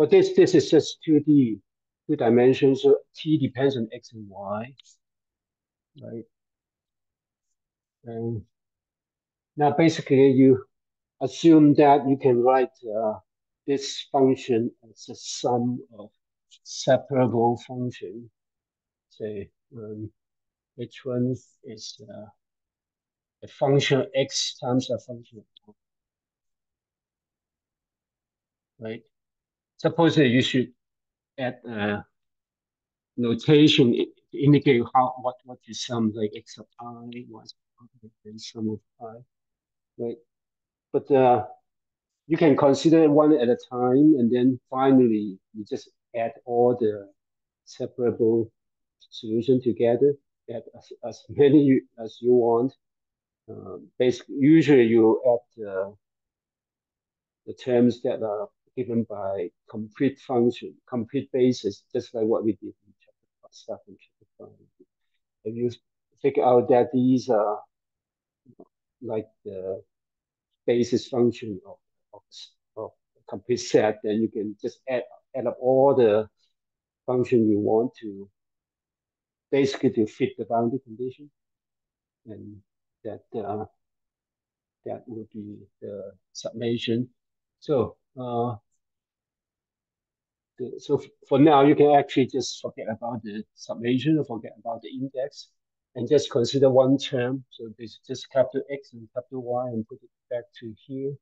but this this is just 2D, two dimensions. So t depends on x and y, right? And now basically you assume that you can write uh, this function as a sum of separable function. Say um, which one is uh, a function x times a function of right? Suppose you should add a notation to indicate how what what you sum like x of i, y and sum of i, right? But uh, you can consider one at a time, and then finally you just add all the separable solution together. Add as, as many as you want. Uh, basically, usually you add uh, the terms that are given by complete function, complete basis, just like what we did in chapter seven, chapter five. If you figure out that these are like the basis function of, of, of a complete set, then you can just add, add up all the function you want to basically to fit the boundary condition. And that uh, that would be the summation. So uh, so for now, you can actually just forget about the summation forget about the index and just consider one term. So this just capital X and capital Y and put it back to here,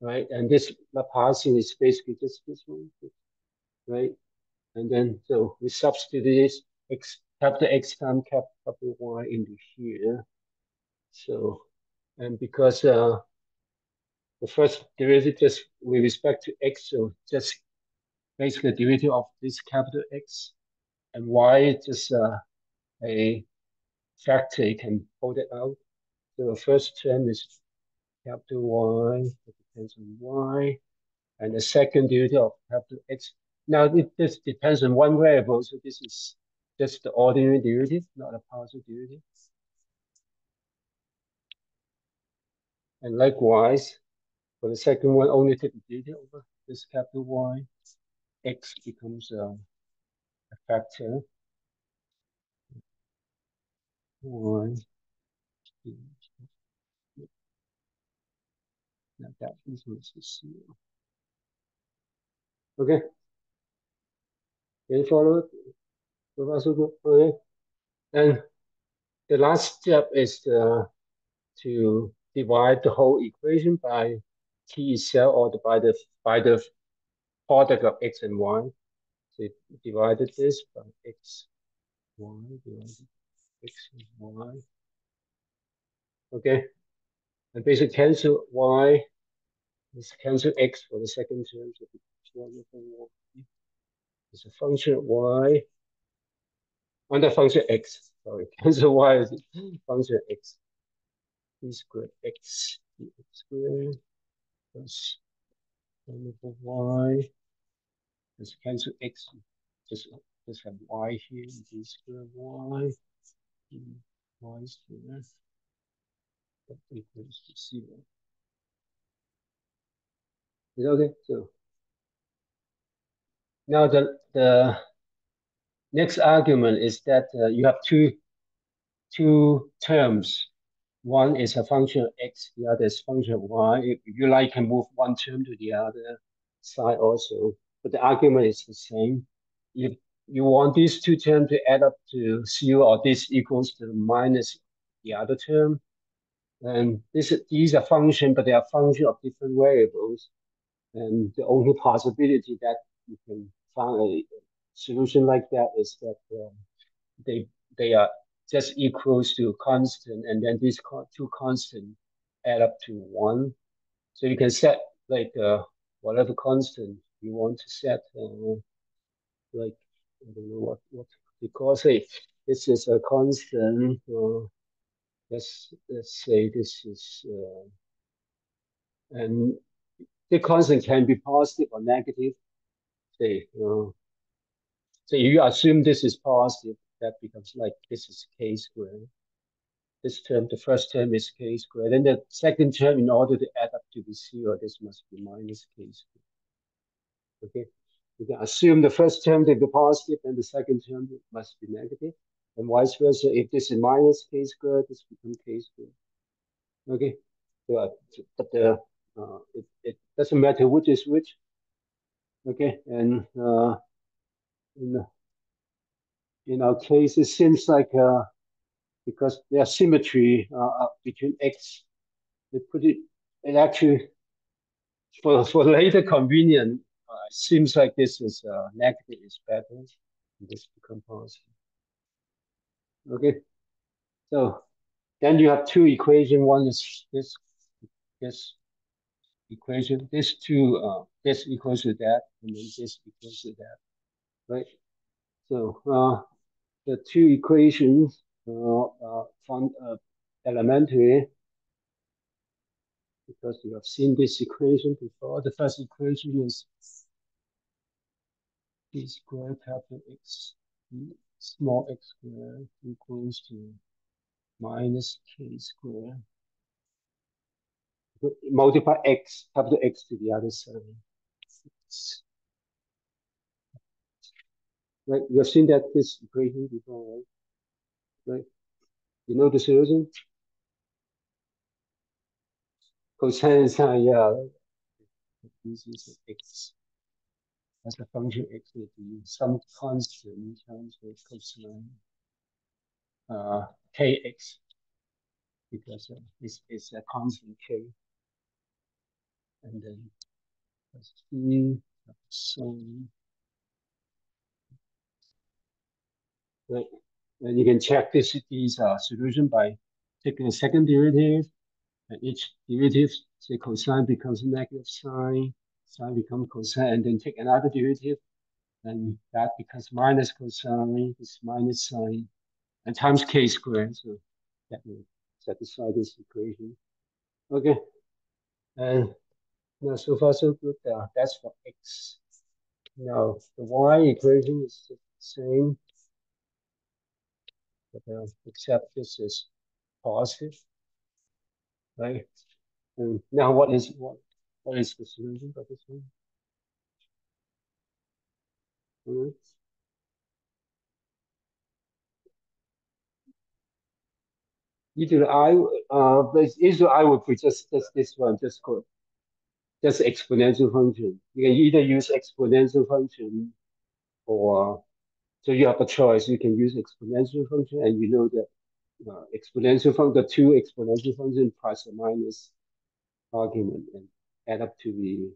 right? And this Laplacian is basically just this one, right? And then so we substitute this X capital X times capital Y into here. So and because uh, the first derivative just with respect to x, so just basically the derivative of this capital X and Y just uh, a factor, you can hold it out. So the first term is capital Y, it depends on Y, and the second derivative of capital X. Now it this depends on one variable, so this is just the ordinary derivative, not a partial derivative. And likewise, for the second one, only take the derivative over this capital Y. X becomes a, a factor. Y. Now zero. Okay. Can you follow it? Okay. And the last step is the, to divide the whole equation by t itself or by the by the product of x and y. So divided this by x, y divided x and y. Okay, and basically cancel y, let's cancel x for the second term. So it's a function of y under function x. Sorry, cancel y is function x. d squared x squared plus over y. Let's cancel x. Just just have y here. D squared y. D y squared. That equals to zero. Is okay? So now the the next argument is that uh, you have two two terms one is a function of x, the other is function of y. If you like, can move one term to the other side also, but the argument is the same. If you want these two terms to add up to zero or this equals to minus the other term, and this these are function, but they are function of different variables. And the only possibility that you can find a solution like that is that um, they they are just equals to constant, and then these two constant add up to one. So you can set like uh, whatever constant you want to set, uh, like I don't know what what because hey, this is a constant. Uh, let's let's say this is, uh, and the constant can be positive or negative. Say, uh, so you assume this is positive, that becomes like this is k squared. This term, the first term is k squared. Then the second term, in order to add up to the zero, this must be minus k squared. Okay, you can assume the first term to be positive and the second term must be negative, and vice versa. If this is minus k squared, this becomes k squared. Okay, but, but the uh, it, it doesn't matter which is which. Okay, and uh, in, in our case, it seems like uh, because there's symmetry uh, uh, between x, they put it, it actually, for, for later convenience, uh, it seems like this is uh, negative is better. This become positive. Okay, so then you have two equation. One is this, this equation. This two, uh, this equals to that, and then this equals to that, right? So uh, the two equations uh, uh, from uh, elementary because you have seen this equation before. The first equation is d squared capital X small x squared equals to minus k squared. Multiply x, capital X to the other side. Right, you have seen that this equation before, right? Right. You know the solution? Cosine sine, yeah. This is x. As a function x will be some constant terms of cosine uh, kx because uh, it's, it's a constant k. And then c sine. Right. And you can check this these uh, solution by taking a second derivative. And each derivative, say cosine becomes negative sine, sine becomes cosine, and then take another derivative, and that becomes minus cosine, this minus sine, and times k squared. So that will satisfy this equation. Okay. And now so far so good. Uh, that's for x. Now the y equation is the same but uh, except this is positive, right? And now what is what what is the solution for this one? -hmm. Either I, uh, either I would be just, just this one, just called just exponential function. You can either use exponential function or so you have a choice. You can use exponential function, and you know that uh, exponential function, the two exponential function plus or minus argument, and add up to the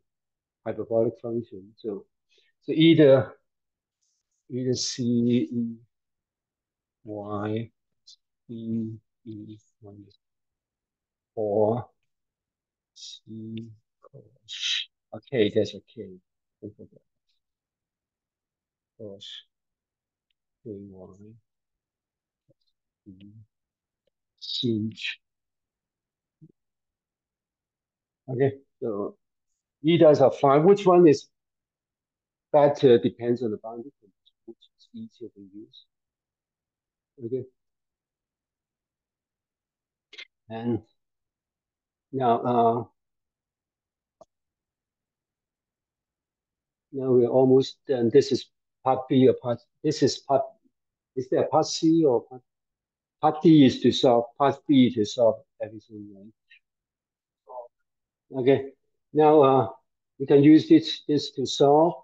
hyperbolic function. So, so either either c e y e e minus or c. Okay, that's okay. Cos y sinh. Okay, so either are fine. Which one is better depends on the boundary condition, which is easier to use. Okay. And now, uh, now we're almost done. This is part B or part, this is part is there part C or part, part D is to solve, part B is to solve everything, right? Okay, now uh, we can use this, this to solve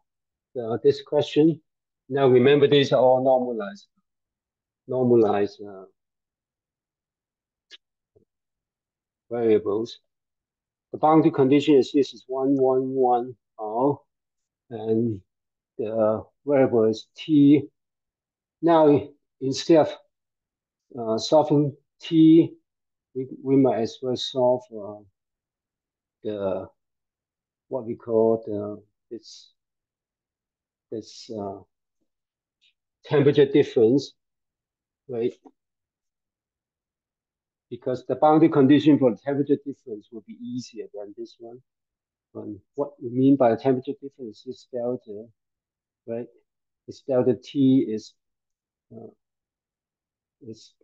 uh, this question. Now remember these are all normalized, normalized uh, variables. The boundary condition is this is one, one, one, all, and the variable is t now, instead of uh, solving t, we, we might as well solve uh, the what we call the this this uh, temperature difference, right? Because the boundary condition for the temperature difference will be easier than this one. And what we mean by the temperature difference is delta, right? This delta T is uh, it's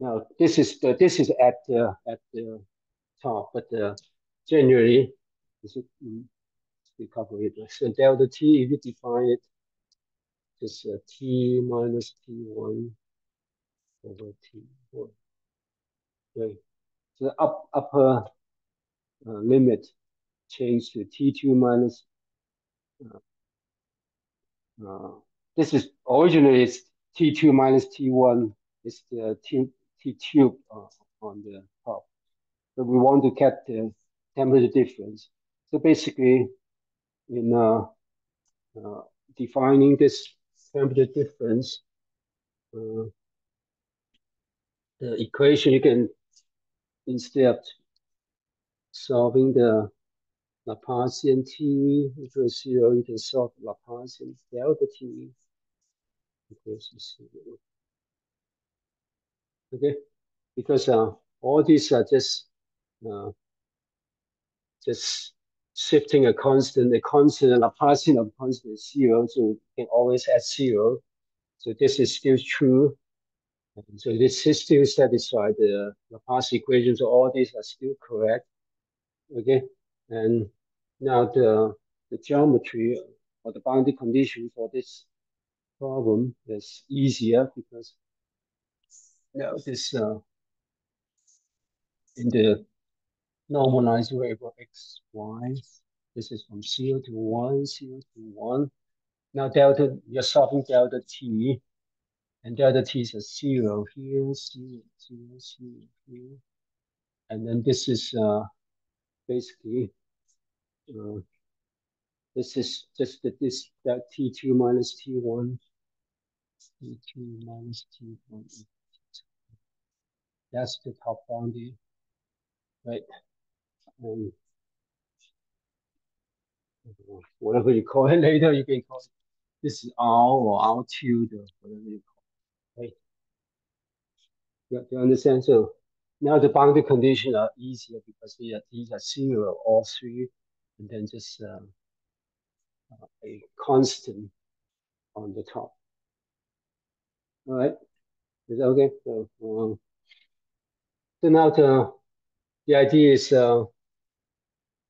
now this is the this is at the at the top, but uh, generally, is it, mm, calculate. So delta t, if you define it, is uh, t minus t1 over t1. Right. So up upper limit change to t2 minus. Uh, uh, this is originally it's t2 minus t1. is the t t tube uh, on the top. So we want to get the temperature difference. So basically, in uh, uh, defining this temperature difference, uh, the equation you can instead of solving the Laplacian t equals zero, you can solve Laplacian delta t. Okay, because uh, all these are just uh, just shifting a constant, a constant, a passing of constant zero, so you can always add zero. So this is still true. And so this is still satisfied the Laplace equation. So all these are still correct. Okay, and now the the geometry or the boundary condition for this problem is easier because now this uh, in the normalized variable x, y. This is from 0 to 1, 0 to 1. Now delta, you're solving delta t, and delta t is a 0 here, 0, 0, 0 here. And then this is uh, basically, uh, this is just that this, that t2 minus t1, t2 minus t1. That's the top boundary, right? um, whatever you call it later, you can call it this is R or R tilde, whatever you call it. Right? Yeah, you understand? So now the boundary conditions are easier because they are, these are zero, all three, and then just uh, a constant on the top. All right, is that okay? So, um, so now the the idea is uh,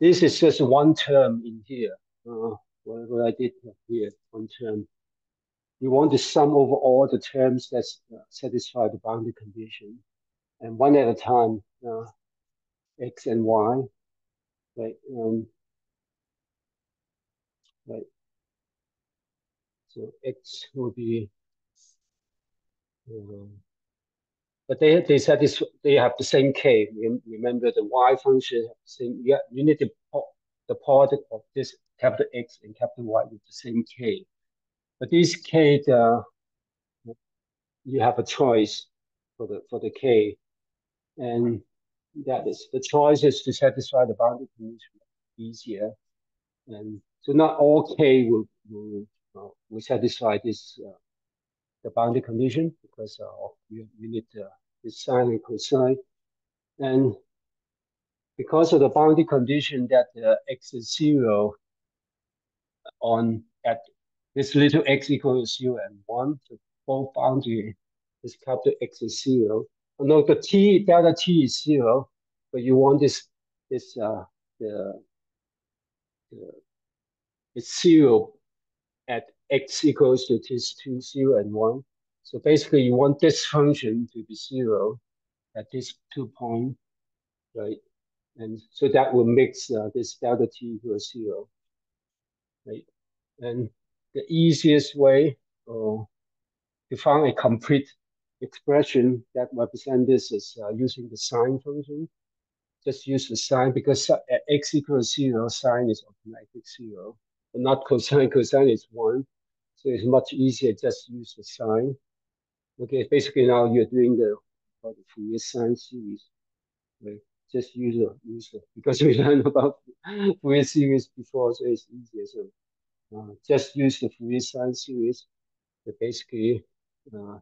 this is just one term in here. Uh, whatever I did here, one term. You want to sum over all the terms that uh, satisfy the boundary condition, and one at a time, uh, x and y, right? Um, right. So x will be um, but they they said this they have the same k. Remember the y function have the same. Yeah, you need to put the product of this capital X and capital Y with the same k. But this k, the, you have a choice for the for the k, and that is the choice is to satisfy the boundary condition easier, and so not all k will will, uh, will satisfy this. Uh, the boundary condition because uh, you, you need uh, this sine and cosine. And because of the boundary condition that uh, x is zero on at this little x equals zero and one, so both boundary is capital X is zero. No, the t delta t is zero, but you want this this uh the, the it's zero at x equals to this two zero and one. So basically, you want this function to be zero at this two point, right? And so that will mix uh, this delta t to a zero, right? And the easiest way uh, to find a complete expression that represent this is uh, using the sine function. Just use the sine because at x equals zero, sine is automatic zero, but not cosine. Cosine is one. So it's much easier just use the sine. Okay, basically now you're doing the, the Fourier sine series. Right? Just use it, use it. Because we learned about Fourier series before, so it's easier. So uh, just use the Fourier sine series. But basically, uh,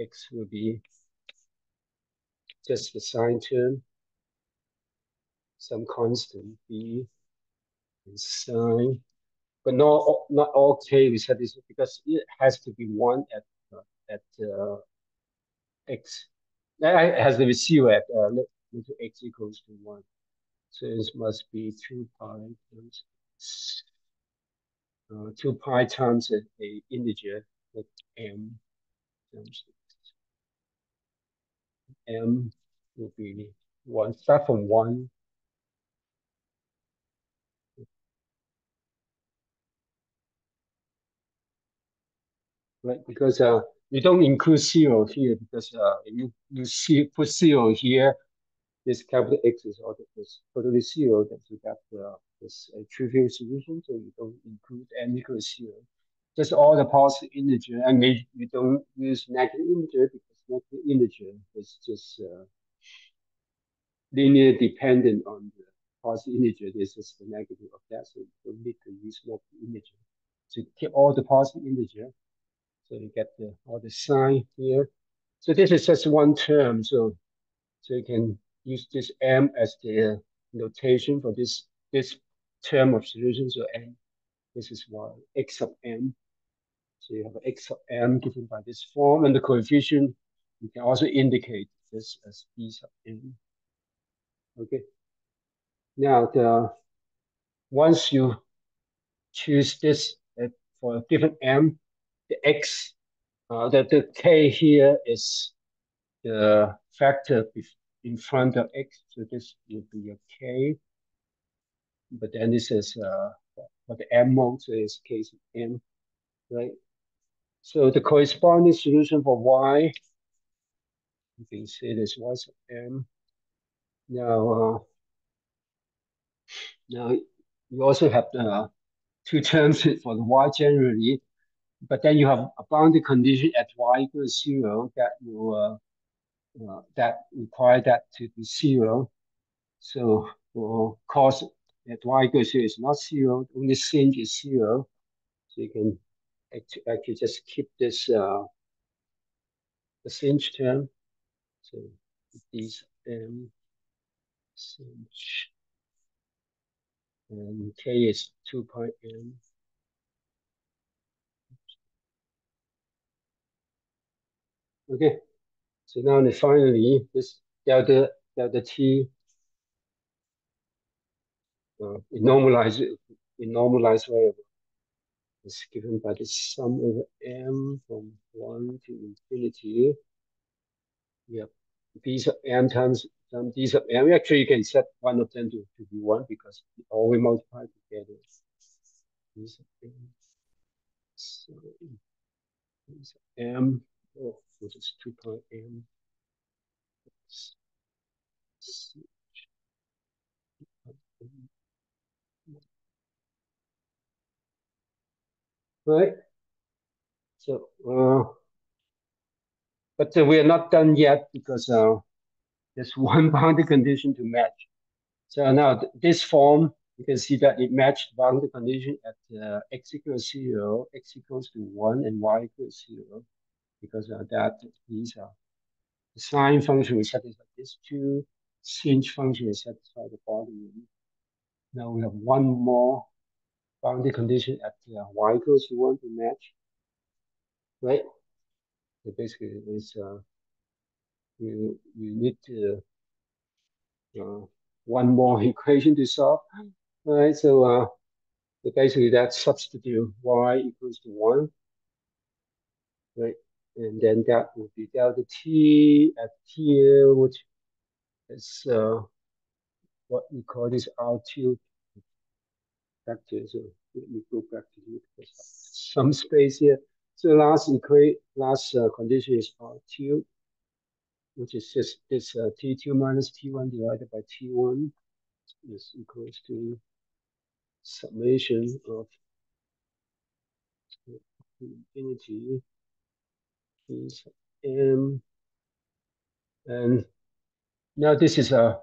x will be just the sine term, some constant b, and sine but not not all we said this because it has to be one at uh, at uh, x. Has to be zero at uh, x equals to one. So it must be two pi times uh, 2 pi times a, a integer like m times m will be 1, start from 1 right? Because uh, you don't include zero here because uh, you you see put zero here, this capital X is totally zero. That you got uh, this trivial solution, so you don't include n equals zero. Just all the positive integer, and maybe you don't use negative integer because negative integer is just uh, linear dependent on the positive integer. This is the negative of that, so you don't need to use negative integer. So you keep all the positive integer so you get the all the sign here. So this is just one term. So so you can use this m as the notation for this this term of solution. So m, this is what x of m. So you have x of m given by this form, and the coefficient you can also indicate this as b sub m. Okay. Now the once you choose this uh, for a given m, the x, uh, the, the k here is the factor in front of x, so this will be a k. But then this is uh, for the m mode, so it's case of m, right? So the corresponding solution for y, you can see this sub m. Now, uh, now you also have the two terms for the y generally but then you have a boundary condition at y equals zero that will uh, uh, that require that to be zero. So for cos at y equals zero is not zero, only sinh is zero. So you can actually just keep this uh, the sinh term. So these m sinh and k is two pi m Okay, so now finally this delta delta t uh, in normalized in normalized variable is given by the sum over m from one to infinity. Yep, these are m times um, these m. Actually, you can set one of them to, to be one because all we multiply together. These m. So, m. Oh, which is 2 pi m. Right? So, uh, but uh, we are not done yet because uh, there's one boundary condition to match. So now th this form, you can see that it matched boundary condition at uh, x equals 0, x equals to 1, and y equals 0 because of that these are the sine function will satisfy these two, sinh function will satisfy the volume. Now we have one more boundary condition at uh, y equals 1 to match, right? So basically, it's uh, you you need to uh, one more equation to solve, right? So uh, so basically that substitute y equals to 1, right? And then that would be delta t at here, which is uh, what we call this R2 vector. So let me go back to here some space here. So last equate last uh, condition is R2, which is just this uh, T2 minus T1 divided by T1 is equals to summation of infinity is m um, and now this is a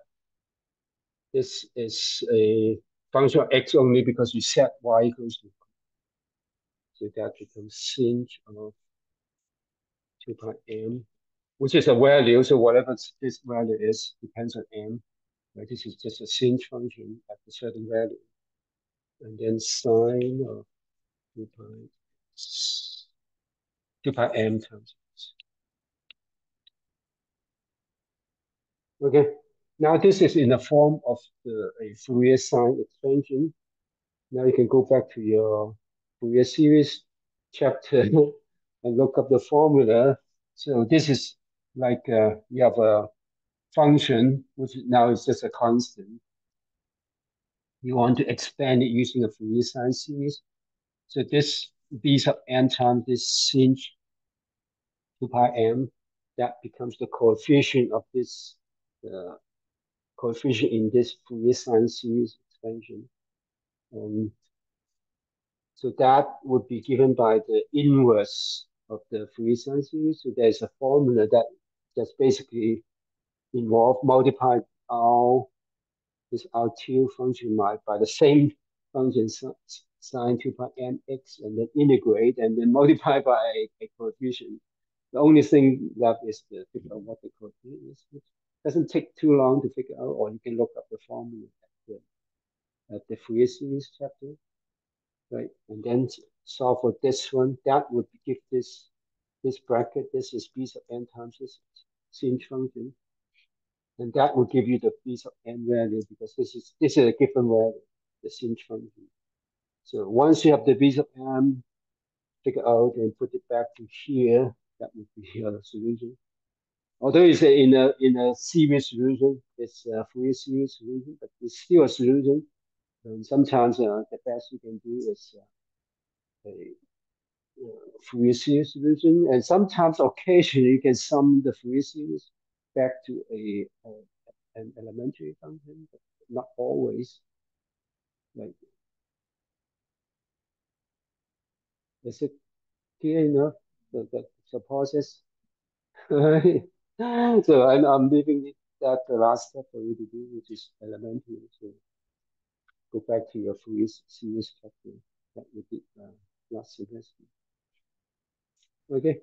this is a function of x only because you set y equals to so that becomes sinh of 2 pi m which is a value. So whatever this value is depends on m right? This is just a sinh function at a certain value. And then sine of 2 pi 2 pi m times Okay, now this is in the form of the, a Fourier sine expansion. Now you can go back to your Fourier series chapter and look up the formula. So this is like uh, you have a function, which now is just a constant. You want to expand it using a Fourier sine series. So this b sub n times this sinh 2 pi m, that becomes the coefficient of this coefficient in this Fourier sine series expansion. Um, so that would be given by the inverse of the Fourier sine series. So there's a formula that that's basically involve multiply r this R2 function by, by the same function sine 2 pi mx and then integrate and then multiply by a, a coefficient. The only thing left is to figure out what the coefficient is, which doesn't take too long to figure out, or you can look up the formula at the, at the Fourier series chapter, right? And then solve for this one. That would give this this bracket. This is b sub n times this sinh function, and that will give you the b sub n value because this is this is a given value, the sinh function. So once you have the b sub m figure out and put it back to here, that would be your solution. Although it's in a in a series solution, it's a Fourier series solution, but it's still a solution. And sometimes uh, the best you can do is uh, a uh, Fourier series solution, and sometimes occasionally you can sum the Fourier series back to a, a an elementary function, but not always. Like, is it clear enough? The, process. so I'm, I'm leaving that the last step for you to do, which is elementary. So go back to your Fourier series chapter. That would be uh, last suggestion. Okay.